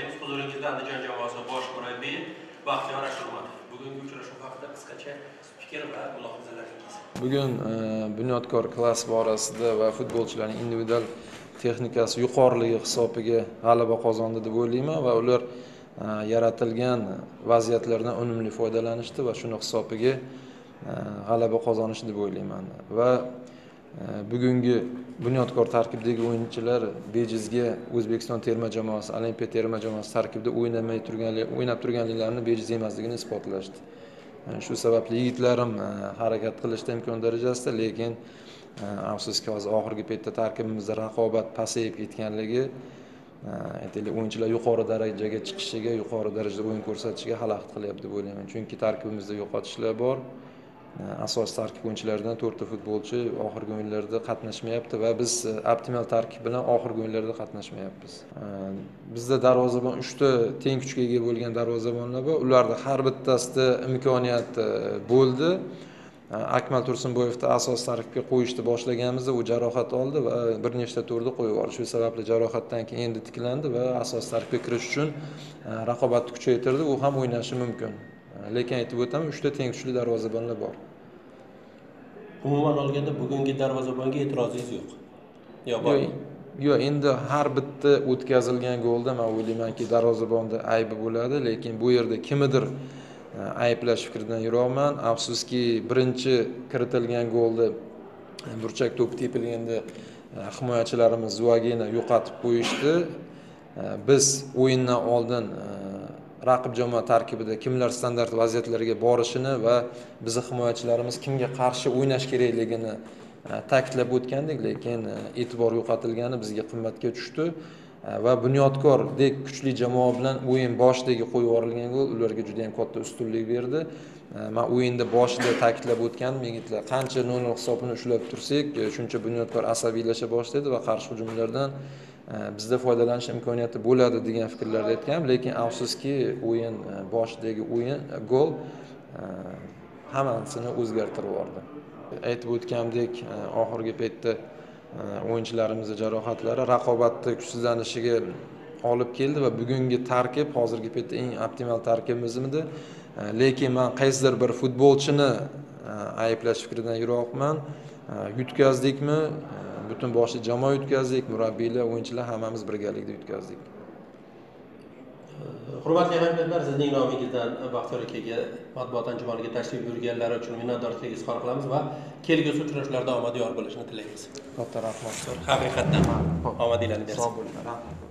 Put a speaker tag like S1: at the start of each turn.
S1: anjumanini. Huzuringizda Andijon jamoasi bosh murabbiyi Baxtiyor Ashurmatov. Bugungi uchrashuv haqida qisqacha fikr va mulohazalaringiz.
S2: bugun e, bunyodkor klass borasida va futbolchilarning individual texnikasi yuqoriligi hisobiga g'alaba qozondi deb o'ylayman va ular e, yaratilgan vaziyatlardan unumli foydalanishdi va shuni hisobiga e, g'alaba qozonishdi deb o'ylayman va bugungi bunyodkor tarkibdagi o'yinchilar bejizga o'zbekiston terma jamoasi olimpiya terma jamoasi tarkibida o'ynamay turganlik o'ynab turganliklarini bejiz emasligini isbotlashdi. Shu sababli yigitlarim harakat qilishdi imkon darajasida lekin afsuski hozir oxirgi paytda tarkibimizda raqobat pasayib ketganligi aytaylik o'yinchilar yuqori darajaga chiqishiga yuqori darajada o'yin ko'rsatishiga xalaqit qilyapti deb o'ylayman. Chunki tarkibimizda yo'qotishlar bor. Э, asosiy tarkib o'yinchilaridan to'rtta futbolchi oxirgi o'yinlarda qatnashmayapti va biz e, optimal tarkib bilan oxirgi o'yinlarda qatnashmayapmiz. Э, bizda darvozabon uchta teng kuchga ega bo'lgan darvozabonlar bor. Ularni har bittasida imkoniyat e, bo'ldi. Э, Akmal tursunboyevni asosiy tarkibga qo'yishni boshlaganimizda u jarohat oldi va e, bir nechta turni qo'yib yubordi. Shu sababli jarohatdan keyin endi tiklandi va asosiy tarkibga kirish uchun raqobatni kuchaytirdi. U ham o'ynashi mumkin. Lekin aytib o'taman uchta teng kuchli darvozabonlar bor.
S1: Umuman olganda bugungi darvozabonga e'tirozingiz yo'q. Yo
S2: yo'q yo'q endi har bitta o'tkazilgan golda man o'ylaymanki darvozabonni aybi bo'ladi lekin bu yerda kimnidir e, ayblash fikridan yiroqman afsuski birinchi kiritilgan golda e, burchak to'pi tepilganda e, himoyachilarimiz zuvagina yo'qotib qo'yishdi. Biz o'yindan oldin raqib jamoa tarkibida kimlar standart vaziyatlarga borishini va bizni himoyachilarimiz kimga qarshi o'ynash kerakligini e, ta'kidlab o'tgandik lekin e, e'tibor yo'qotilgani bizga qimmatga tushdi. Va bunyodkordek kuchli jamoa bilan o'yin boshidagi qo'yib yuborilgan gol ularga juda yam katta ustunlik berdi man o'yinda boshida ta'kidlab o'tgandim yigitlar qancha nol nol hisobini ushlab tursak shuncha bunyodkor asabiylasha boshlaydi va qarshi hujumlardan bizda foydalanish imkoniyati bo'ladi degan fikrlarni aytgandim lekin afsuski o'yin boshidagi o'yin gol hammasini o'zgartirib yubordi. Aytib o'tgandek oxirgi paytda o'yinchilarimizni jarohatlari raqobatni kuchsizlanishiga olib keldi va bugungi tarkib hozirgi paytda eng optimal tarkibimizmidi lekin man qaysidir bir futbolchini e, ayblash fikridan yiroqman. Yutkazdikmi butun boshli jamoa yutkazdik. Murabbiylar o'yinchilar hammamiz birgalikda yutkazdik.
S1: Hurmatli hamyurtlar, sizning nomingizdan Baxtiyor akaga matbuot anjumaniga tashrif buyurganlari uchun minnatdorchilik izhor qilamiz va kelgusi uchrashuvlarda omad yor bo'lishini tilaymiz.
S2: katta rahmat
S1: Haqiqatdan omadinglarni bersin.
S2: sog' bo'linglar